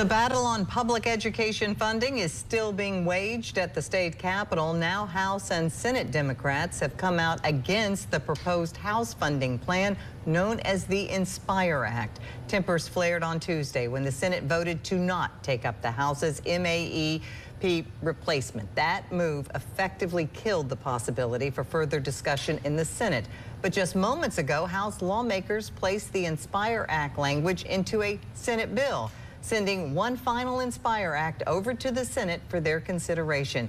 The battle on public education funding is still being waged at the state capitol. Now House and Senate Democrats have come out against the proposed House funding plan known as the Inspire Act. Tempers flared on Tuesday when the Senate voted to not take up the House's MAEP replacement. That move effectively killed the possibility for further discussion in the Senate. But just moments ago, House lawmakers placed the Inspire Act language into a Senate bill sending one final Inspire Act over to the Senate for their consideration.